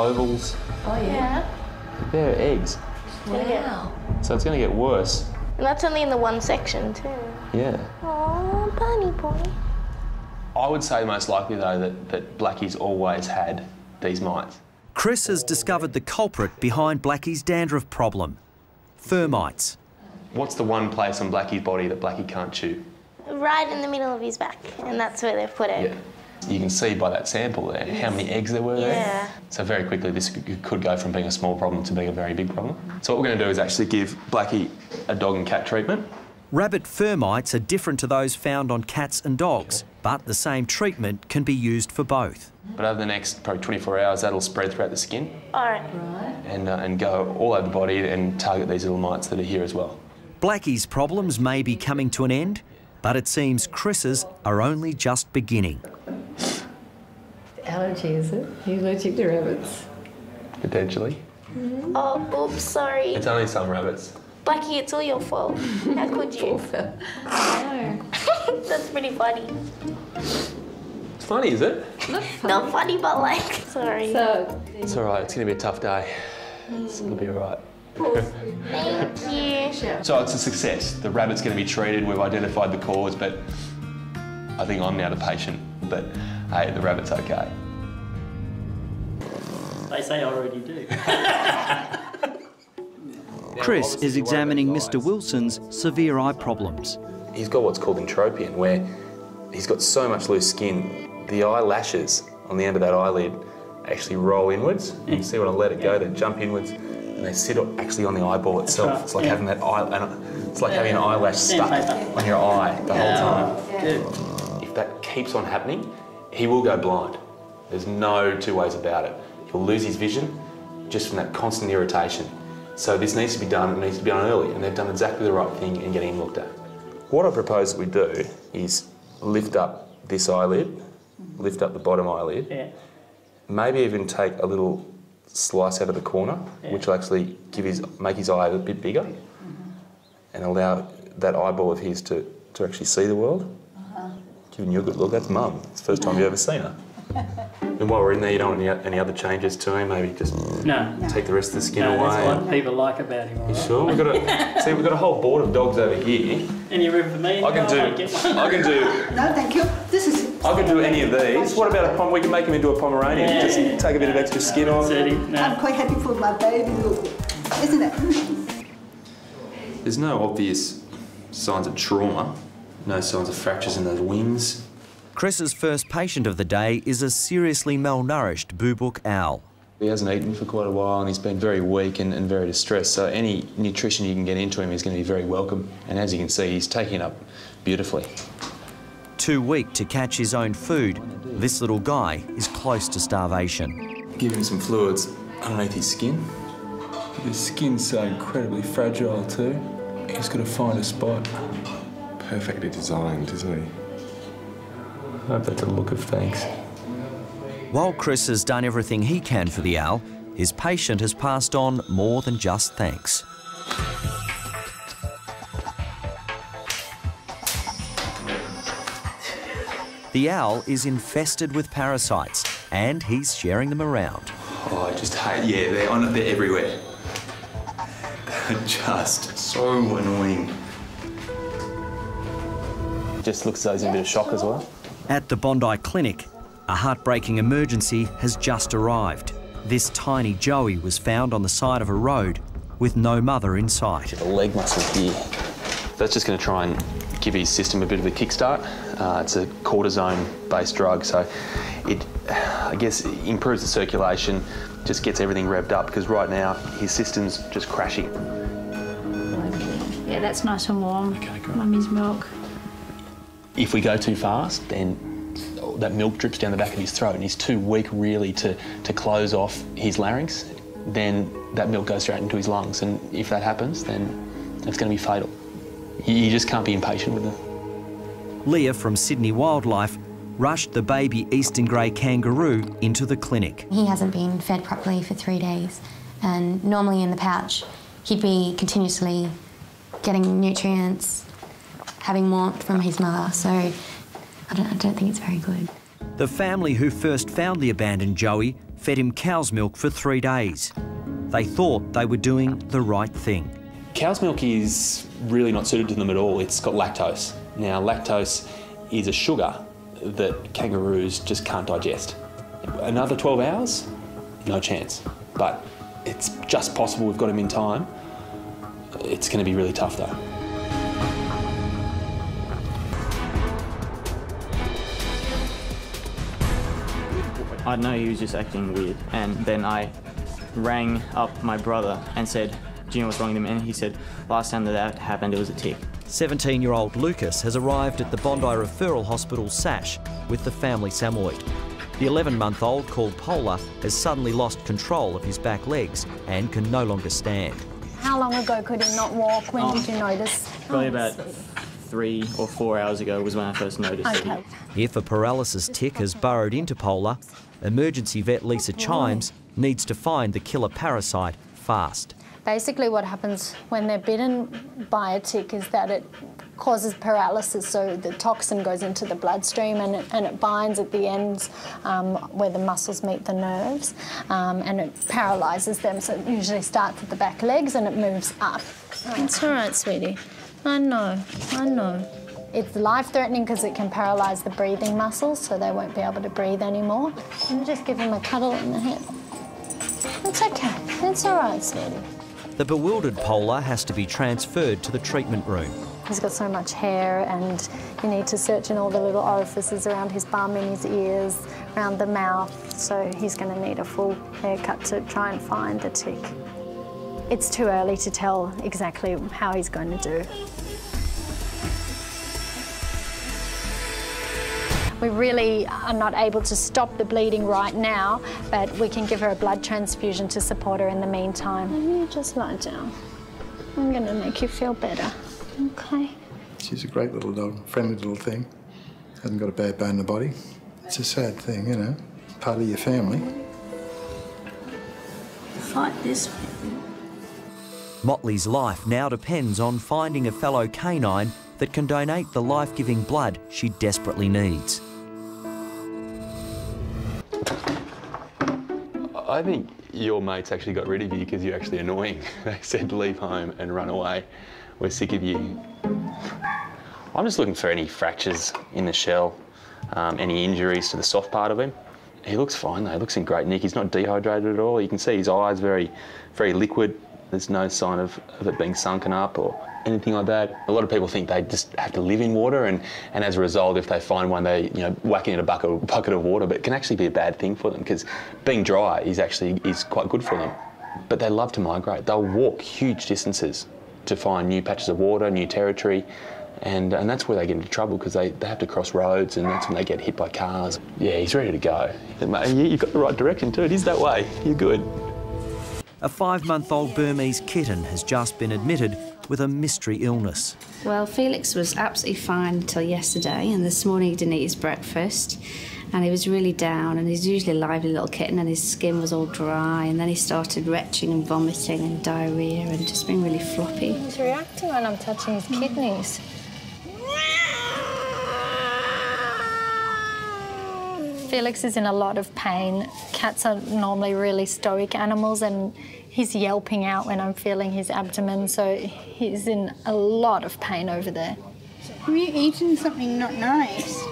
ovals. Oh, yeah. They're eggs. Wow. So it's going to get worse. And that's only in the one section too. Yeah. Oh, bunny boy. I would say most likely, though, that, that Blackie's always had these mites. Chris has discovered the culprit behind Blackie's dandruff problem fur mites. What's the one place on Blackie's body that Blackie can't chew? Right in the middle of his back, and that's where they've put it. You can see by that sample there how many eggs there were there. Yeah. So very quickly this could go from being a small problem to being a very big problem. So what we're going to do is actually give Blackie a dog and cat treatment. Rabbit fur mites are different to those found on cats and dogs, but the same treatment can be used for both. But over the next probably 24 hours, that'll spread throughout the skin All right. and, uh, and go all over the body and target these little mites that are here as well. Blackie's problems may be coming to an end, but it seems Chris's are only just beginning. Allergy, is it? Are you allergic to rabbits? Potentially. Mm-hmm. Oh, oops, sorry. It's only some rabbits. Blackie, it's all your fault. How could you? No. that's pretty funny. It's funny, is it? Not funny, but like, sorry. So, It's all right. It's going to be a tough day. It's going to be all right. Thank you. So it's a success. The rabbit's going to be treated. We've identified the cause, but I think I'm now the patient. But hey, the rabbit's okay. They say I already do. Chris is examining Mr. Wilson's severe eye problems. He's got what's called entropion, where he's got so much loose skin, the eyelashes on the end of that eyelid actually roll inwards. Hmm. You see when I let it go, they jump inwards and they sit actually on the eyeball itself. right, It's like yeah. having that eye, and it's like having an eyelash stuck Sandpaper. on your eye the whole time. Good. If that keeps on happening, he will go blind. There's no two ways about it. He'll lose his vision just from that constant irritation. So this needs to be done, it needs to be done early, and they've done exactly the right thing in getting him looked at. What I propose that we do is lift up this eyelid, lift up the bottom eyelid, Yeah. maybe even take a little slice out of the corner, which will actually give his, make his eye a bit bigger mm-hmm. and allow that eyeball of his to, to actually see the world. Giving you a good look. That's mum. It's the first time you've ever seen her. and while we're in there, you don't want any, any other changes to him. Maybe just No. take the rest of the skin No, away. that's what people like about him. You right? sure? We've got a, see, we've got a whole board of dogs over here. Any room for me? I can No, do. get one. I can do. No, thank you. This is. I can do any of these. What about a pom? We can make him into a Pomeranian. Yeah. Just take a bit of extra skin off. Thirty. I'm quite happy for my baby look, isn't it? There's no obvious signs of trauma. No signs of fractures in those wings. Chris's first patient of the day is a seriously malnourished boobook owl. He hasn't eaten for quite a while and he's been very weak and, and very distressed. So any nutrition you can get into him is going to be very welcome. And as you can see, he's taking it up beautifully. Too weak to catch his own food, this little guy is close to starvation. Give him some fluids underneath his skin. His skin's so incredibly fragile too. He's got to find a spot. Perfectly designed, isn't he? I hope that's a look of thanks. While Chris has done everything he can for the owl, his patient has passed on more than just thanks. The owl is infested with parasites and he's sharing them around. Oh, I just hate, yeah, they're on they're everywhere. They're just so annoying. Just looks as though he's in a bit of shock as well. At the Bondi Clinic, a heartbreaking emergency has just arrived. This tiny Joey was found on the side of a road with no mother in sight. The leg muscle here. That's just going to try and give his system a bit of a kickstart. Uh, it's a cortisone-based drug, so it, I guess, improves the circulation, just gets everything revved up because right now his system's just crashing. Yeah, that's nice and warm. Mummy's milk. If we go too fast, then that milk drips down the back of his throat and he's too weak really to, to close off his larynx, then that milk goes straight into his lungs. And if that happens, then it's going to be fatal. You you just can't be impatient with it. Leah from Sydney Wildlife rushed the baby eastern grey kangaroo into the clinic. He hasn't been fed properly for three days, and normally in the pouch, he'd be continuously getting nutrients, having warmth from his mother, so I don't, I don't think it's very good. The family who first found the abandoned Joey fed him cow's milk for three days. They thought they were doing the right thing. Cow's milk is really not suited to them at all. It's got lactose. Now, lactose is a sugar that kangaroos just can't digest. Another 12 hours? No chance. But it's just possible we've got him in time. It's going to be really tough though. I know he was just acting weird, and then I rang up my brother and said, Do you know what's wrong with him? And he said, Last time that that happened, it was a tick. 17 year old Lucas has arrived at the Bondi Referral Hospital SASH with the family Samoyed. The 11 month old, called Polar, has suddenly lost control of his back legs and can no longer stand. How long ago could he not walk? When did oh, you notice? Probably Oh, about sweet. Three or four hours ago was when I first noticed it. If a paralysis tick has burrowed into Polar, emergency vet Lisa Chimes needs to find the killer parasite fast. Basically, what happens when they're bitten by a tick is that it causes paralysis. So the toxin goes into the bloodstream and it, and it binds at the ends um, where the muscles meet the nerves um, and it paralyses them. So it usually starts at the back legs and it moves up. It's all right, sweetie. I know, I know. It's life-threatening because it can paralyse the breathing muscles, so they won't be able to breathe anymore. And just give him a cuddle in the head. It's okay. It's all right, sweetie. The bewildered Polar has to be transferred to the treatment room. He's got so much hair, and you need to search in all the little orifices around his bum, in his ears, around the mouth. So he's going to need a full haircut to try and find the tick. It's too early to tell exactly how he's going to do. We really are not able to stop the bleeding right now, but we can give her a blood transfusion to support her in the meantime. You just lie down. I'm going to make you feel better. Okay. She's a great little dog, friendly little thing. Hasn't got a bad bone in the body. It's a sad thing, you know. Part of your family. Fight this. Motley's life now depends on finding a fellow canine that can donate the life giving blood she desperately needs. I think your mates actually got rid of you because you're actually annoying. They said leave home and run away. We're sick of you. I'm just looking for any fractures in the shell, um, any injuries to the soft part of him. He looks fine though, he looks in great nick. He's not dehydrated at all. You can see his eyes very, very liquid. There's no sign of, of it being sunken up or anything like that. A lot of people think they just have to live in water and, and as a result, if they find one, they, you know, whacking in a bucket, bucket of water, but it can actually be a bad thing for them because being dry is actually is quite good for them. But they love to migrate. They'll walk huge distances to find new patches of water, new territory, and, and that's where they get into trouble because they, they have to cross roads and that's when they get hit by cars. Yeah, he's ready to go. You've got the right direction too. It is that way. You're good. A five month old Burmese kitten has just been admitted with a mystery illness. Well, Felix was absolutely fine until yesterday, and this morning he didn't eat his breakfast, and he was really down. And he's usually a lively little kitten, and his skin was all dry. And then he started retching and vomiting and diarrhea, and just being really floppy. He's reacting when I'm touching his kidneys. Felix is in a lot of pain. Cats are normally really stoic animals, and he's yelping out when I'm feeling his abdomen, so he's in a lot of pain over there. Have you eaten something not nice?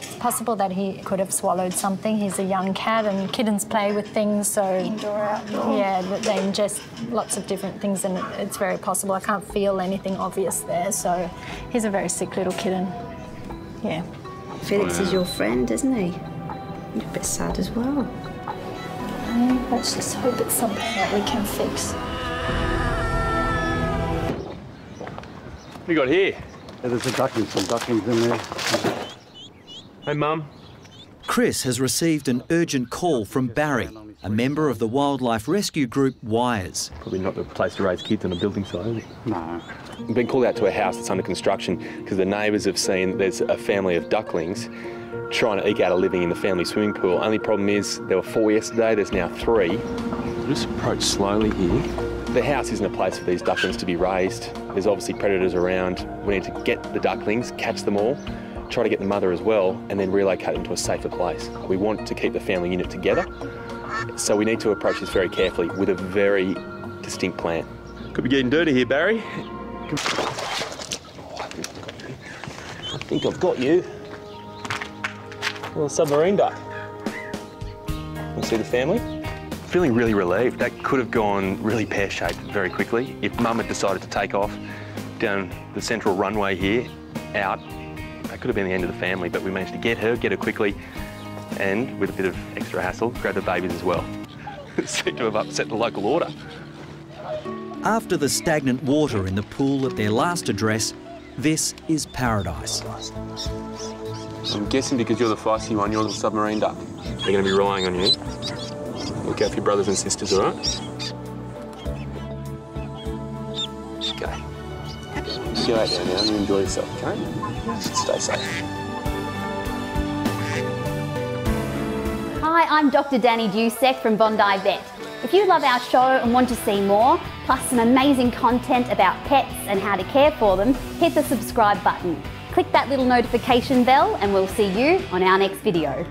It's possible that he could have swallowed something. He's a young cat, and kittens play with things, so Indoor, outdoor. yeah, that they ingest lots of different things, and it's very possible. I can't feel anything obvious there, so he's a very sick little kitten. Yeah. Felix is your friend, isn't he? You're a bit sad as well. Let's just hope it's something that we can fix. What you got here? there's a duckling, some ducklings in there. Hey, Mum. Chris has received an urgent call from Barry, a member of the wildlife rescue group WIRES. Probably not the place to raise kids on a building site, is it? No. I've been called out to a house that's under construction because the neighbours have seen there's a family of ducklings trying to eke out a living in the family swimming pool. Only problem is there were four yesterday, there's now three. Just approach slowly here. The house isn't a place for these ducklings to be raised. There's obviously predators around. We need to get the ducklings, catch them all, try to get the mother as well, and then relocate them to a safer place. We want to keep the family unit together So we need to approach this very carefully with a very distinct plan. Could be getting dirty here, Barry. I think I've got you. Little submarine duck. You see the family? Feeling really relieved. That could have gone really pear-shaped very quickly if Mum had decided to take off down the central runway here, out. That could have been the end of the family, but we managed to get her, get her quickly, and with a bit of extra hassle, grab the babies as well. Seemed to have upset the local order. After the stagnant water in the pool at their last address, this is paradise. I'm guessing because you're the feisty one, you're the submarine duck. They're going to be relying on you. Look out for your brothers and sisters, all right? Okay. You go out there now and you enjoy yourself, okay? Stay safe. Hi, I'm Dr. Danny Dusek from Bondi Vet. If you love our show and want to see more, plus some amazing content about pets and how to care for them, hit the subscribe button. Click that little notification bell and we'll see you on our next video.